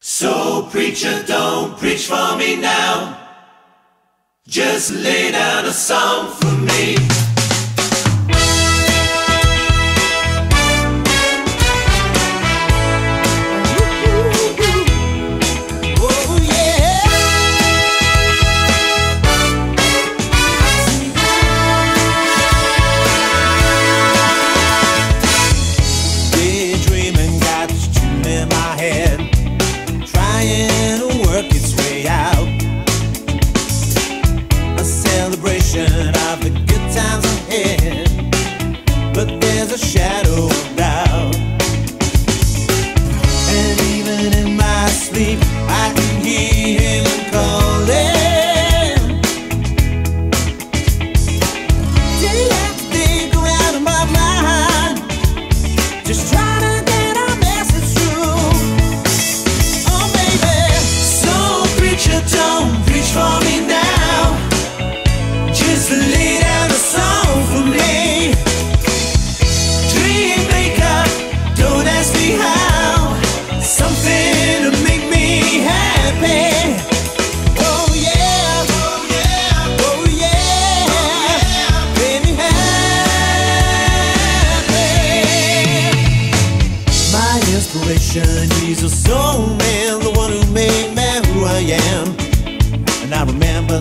Soul preacher, don't preach for me now. Just lay down a song for me. salvation, Jesus, soul man, the one who made man who I am. And I remember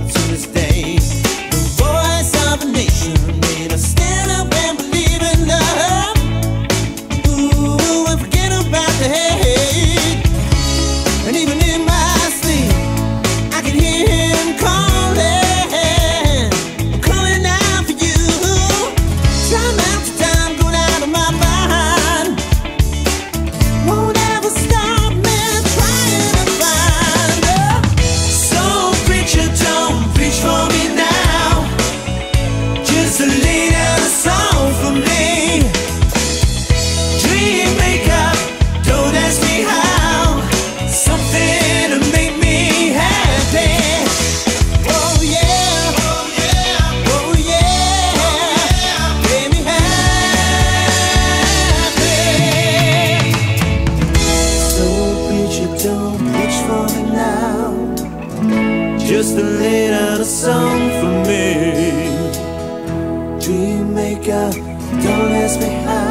just to lay down a song for me. Dream maker, don't ask me how.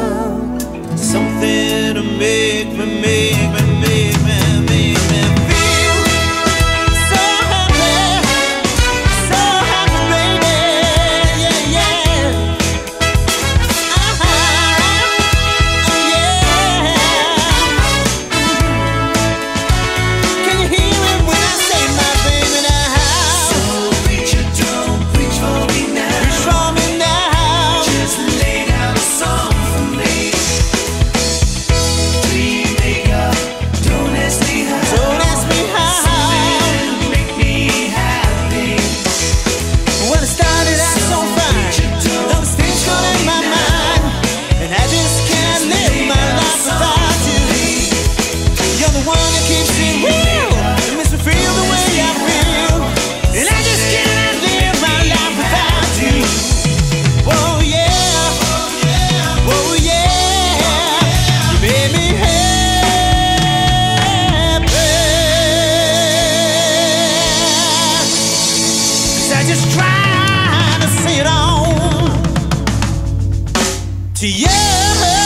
trying to see it on to you.